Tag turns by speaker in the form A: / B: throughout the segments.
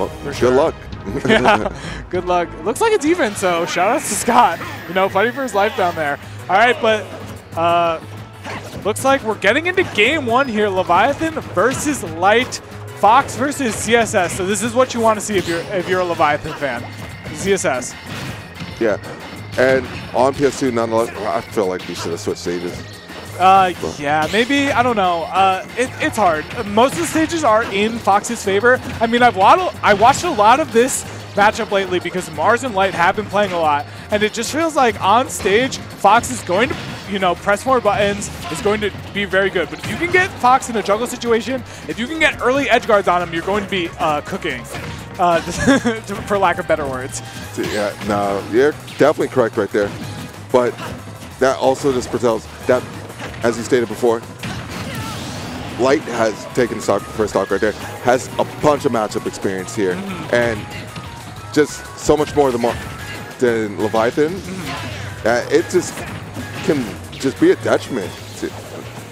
A: Well,
B: For
A: good luck.
B: yeah, good luck. Looks like it's even, so shout out to Scott. You know, fighting for his life down there. All right, but uh, looks like we're getting into game one here. Leviathan versus Light, Fox versus ZSS. So this is what you want to see if you're if you're a Leviathan fan. ZSS.
A: yeah. And on PS2, nonetheless, I feel like we should have switched stages.
B: Uh, yeah, maybe I don't know. Uh, it, it's hard. Most of the stages are in Fox's favor. I mean, I've lot I watched a lot of this matchup lately because Mars and Light have been playing a lot, and it just feels like on stage Fox is going to, you know, press more buttons. Is going to be very good. But if you can get Fox in a juggle situation, if you can get early edge guards on him, you're going to be uh, cooking. Uh, for lack of better words.
A: Yeah, no, you're definitely correct right there. But that also just foretells that, as you stated before, Light has taken stock first stock right there, has a bunch of matchup experience here, and just so much more than, than Leviathan. Uh, it just can just be a detriment to,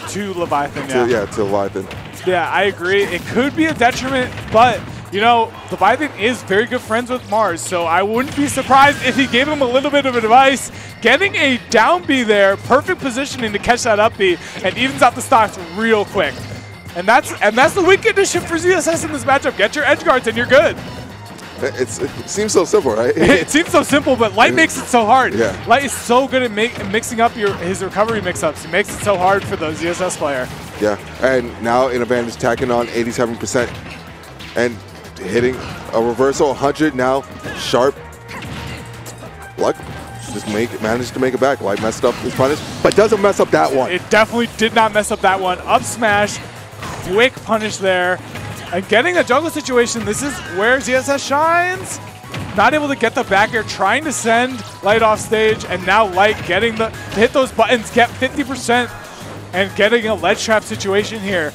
B: To Leviathan,
A: to yeah to Leviathan.
B: Yeah, I agree. It could be a detriment, but you know, the Leviathan is very good friends with Mars, so I wouldn't be surprised if he gave him a little bit of advice. Getting a down B there, perfect positioning to catch that up B, and evens out the stocks real quick. And that's and that's the weak condition for ZSS in this matchup. Get your edge guards and you're good.
A: It's, it seems so simple, right?
B: it seems so simple, but Light makes it so hard.
A: Yeah.
B: Light is so good at make, mixing up your his recovery mix-ups. He makes it so hard for the ZSS player.
A: Yeah, and now in advantage tacking on 87% and hitting a reversal 100 now. Sharp. Luck just make managed to make it back. Light messed up his punish, but doesn't mess up that one.
B: It definitely did not mess up that one. Up smash, quick punish there. And getting a juggle situation, this is where ZSS shines. Not able to get the back air, trying to send Light off stage, and now Light getting the to hit those buttons, get 50%, and getting a ledge trap situation here.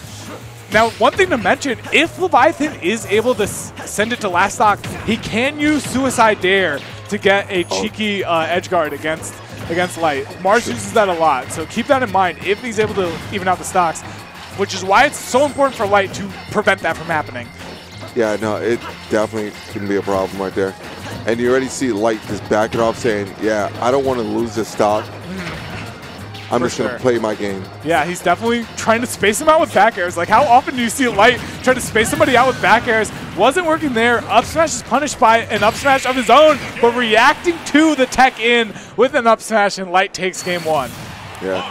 B: Now, one thing to mention, if Leviathan is able to send it to last stock, he can use Suicide Dare to get a cheeky uh, edge guard against against Light. Mars uses that a lot, so keep that in mind if he's able to even out the stocks, which is why it's so important for Light to prevent that from happening.
A: Yeah, no, it definitely can be a problem right there. And you already see Light just backing off saying, yeah, I don't want to lose this stock. I'm
B: For
A: just going to play my game.
B: Yeah, he's definitely trying to space him out with back airs. Like, how often do you see Light try to space somebody out with back airs? Wasn't working there. Up smash is punished by an up smash of his own, but reacting to the tech in with an up smash, and Light takes game one.
A: Yeah.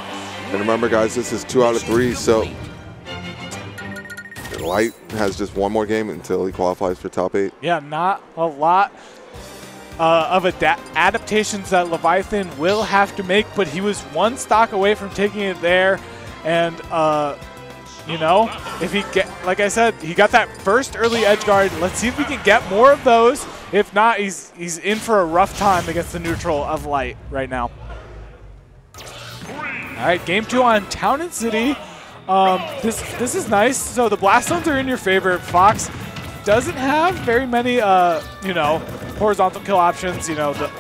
A: And remember, guys, this is two out of three, so Light has just one more game until he qualifies for top eight.
B: Yeah, not a lot uh, of ada- adaptations that Leviathan will have to make, but he was one stock away from taking it there. And, uh, you know, if he get, like I said, he got that first early edge guard. Let's see if we can get more of those. If not, he's he's in for a rough time against the neutral of Light right now. All right, game two on Town and City. Um, this this is nice. So the blast zones are in your favor. Fox doesn't have very many, uh, you know, horizontal kill options. You know, the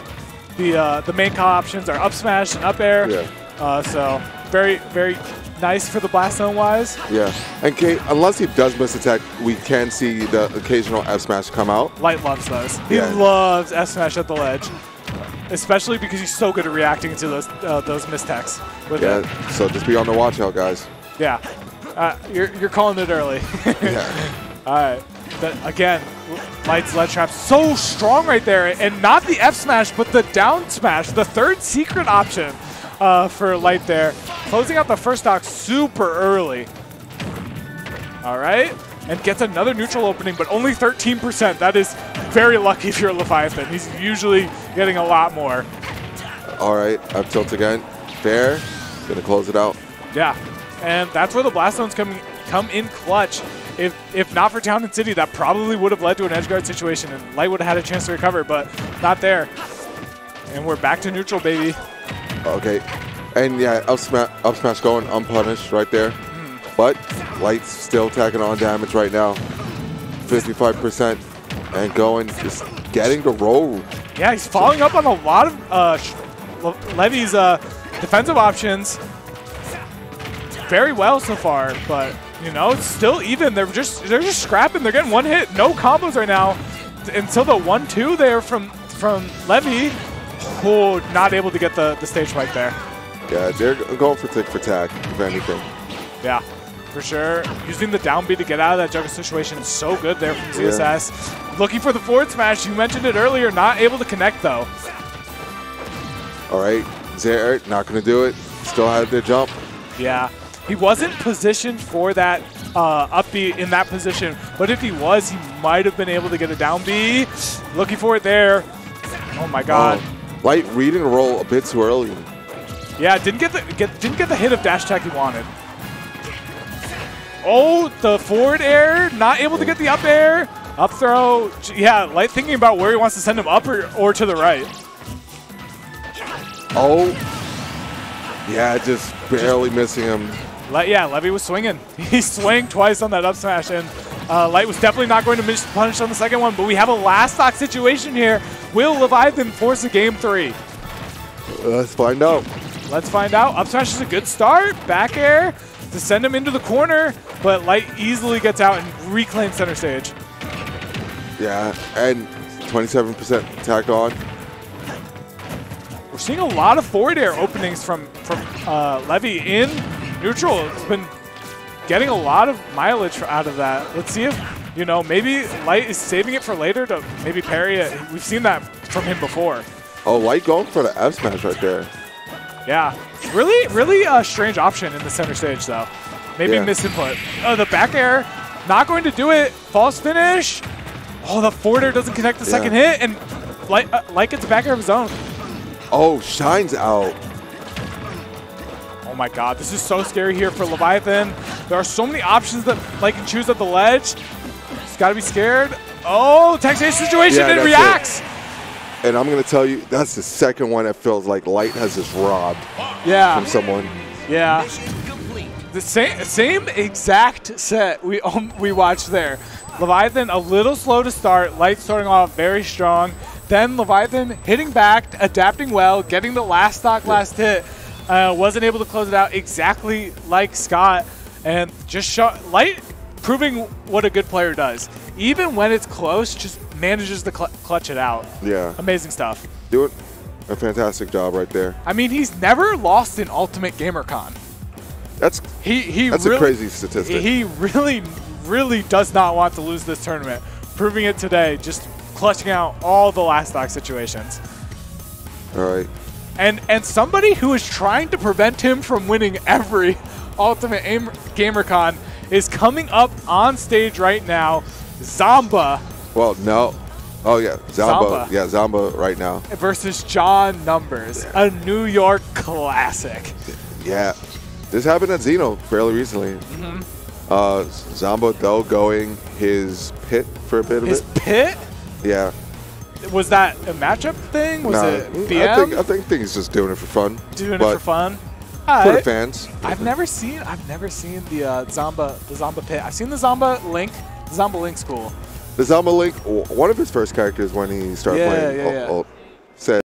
B: the uh, the main kill options are up smash and up air.
A: Yeah.
B: Uh, so very very nice for the blast zone wise.
A: Yeah. And Kate, unless he does miss attack, we can see the occasional F smash come out.
B: Light loves those. He
A: Yeah.
B: loves F smash at the ledge, especially because he's so good at reacting to those uh, those mistechs. With it.
A: Yeah. So just be on the watch out, guys.
B: Yeah. Uh, you're, you're calling it early.
A: Yeah.
B: All right. But again, Light's ledge trap so strong right there, and not the F smash, but the down smash, the third secret option uh, for Light there, closing out the first stock super early. All right, and gets another neutral opening, but only 13%. That is very lucky if you're a Leviathan. He's usually getting a lot more.
A: All right. Up tilt again. Fair. Gonna close it out.
B: Yeah, and that's where the blast zones come come in clutch. If if not for Town and City, that probably would have led to an edge guard situation, and Light would have had a chance to recover, but not there. And we're back to neutral, baby.
A: Okay. And yeah, up smash, up smash going unpunished right there. But Light's still tacking on damage right now. 55% and going, just getting the roll.
B: Yeah, he's following up on a lot of uh, Levy's uh, defensive options very well so far, but you know it's still even. They're just they're just scrapping. They're getting one hit, no combos right now. until the one-two there from from Levy. Oh, not able to get the, the stage spike there.
A: Yeah, they're going for tick for tack, if anything.
B: Yeah, for sure. Using the down B to get out of that juggle situation is so good there from ZSS. Looking for the forward smash. You mentioned it earlier. Not able to connect, though.
A: All right, Zaire, not going to do it. Still had their jump.
B: Yeah. He wasn't positioned for that uh, in that position, but if he was, he might have been able to get a down B. Looking for it there. Oh my God.
A: Oh, Light reading roll a bit too early.
B: Yeah, didn't get the get, didn't get the hit of dash attack he wanted. Oh, the forward air, not able to get the up air. Up throw, yeah, Light thinking about where he wants to send him up or, or to the right.
A: Oh, yeah, just barely missing him.
B: Le yeah, Levy was swinging. He swung twice on that up smash, and uh, Light was definitely not going to miss punish on the second one, but we have a last stock situation here. Will Leviathan force a game three?
A: Let's find out.
B: Let's find out. Up smash is a good start. Back air to send him into the corner, but Light easily gets out and reclaims center stage.
A: Yeah, and 27% tacked on.
B: We're seeing a lot of forward air openings from, from uh, Levy in neutral. It's been getting a lot of mileage out of that. Let's see if, you know, maybe Light is saving it for later to maybe parry it. We've seen that from him before.
A: Oh, Light going for the F smash right there.
B: Yeah. Really, really a strange option in the center stage, though. Maybe
A: Yeah.
B: misinput. Oh, the back air, not going to do it. False finish. Oh, the forward air doesn't connect the second hit, and Light, uh, Light gets a back air of his own.
A: Oh, Shine's out.
B: Oh my god, this is so scary here for Leviathan. There are so many options that Light can choose at the ledge. He's got to be scared. Oh, taxation situation,
A: Yeah, it.
B: reacts.
A: And I'm going to tell you, that's the second one that feels like Light has just robbed
B: Yeah,
A: from someone.
B: yeah. The same, same exact set we um, we watched there. Leviathan a little slow to start, Light starting off very strong. Then Leviathan hitting back, adapting well, getting the last stock last hit. Uh, wasn't able to close it out exactly like Scott, and just shot Light proving what a good player does. Even when it's close, just manages to cl clutch it out.
A: Yeah,
B: Amazing stuff.
A: doing a fantastic job right there.
B: I mean, he's never lost in Ultimate GamerCon.
A: That's
B: He he
A: that's
B: really,
A: a crazy statistic.
B: He really, really does not want to lose this tournament. Proving it today, just clutching out all the last stock situations.
A: All right.
B: And and somebody who is trying to prevent him from winning every Ultimate Aim GamerCon is coming up on stage right now. Zamba
A: Well, no. Oh yeah, Zamba.
B: Zamba.
A: Yeah, Zamba right now.
B: versus John Numbers, a New York classic.
A: Yeah, this happened at Xeno fairly recently.
B: Mm-hmm.
A: Uh, Zamba though going his pit for a bit of it.
B: His
A: it.
B: pit
A: Yeah.
B: was that a matchup thing? Was
A: Nah,
B: it BM?
A: I think I think he's just doing it for fun.
B: doing it for fun.
A: For the fans.
B: I've never seen I've never seen the uh, Zamba the Zamba pit. I've seen the Zamba Link. The Zamba Link's cool.
A: The Zamba Link, one of his first characters when he started
B: Yeah,
A: playing,
B: yeah, yeah.
A: said